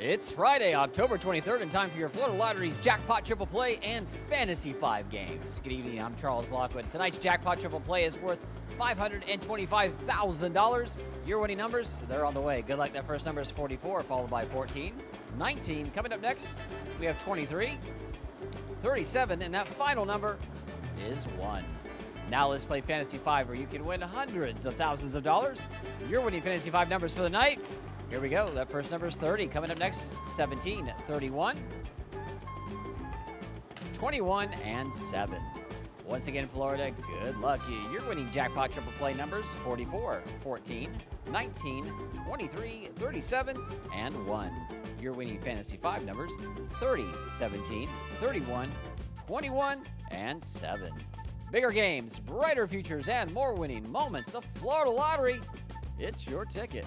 It's Friday, October 23rd, and time for your Florida Lottery's Jackpot Triple Play and Fantasy 5 games. Good evening, I'm Charles Lockwood. Tonight's Jackpot Triple Play is worth $525,000. Your winning numbers, they're on the way. Good luck. That first number is 44, followed by 14, 19. Coming up next, we have 23, 37, and that final number is 1. Now let's play Fantasy 5, where you can win hundreds of thousands of dollars. Your winning Fantasy 5 numbers for the night here we go. That first number is 30. Coming up next, 17, 31, 21, and 7. Once again, Florida, good luck. You're winning jackpot triple play numbers 44, 14, 19, 23, 37, and 1. You're winning fantasy 5 numbers 30, 17, 31, 21, and 7. Bigger games, brighter futures, and more winning moments. The Florida Lottery. It's your ticket.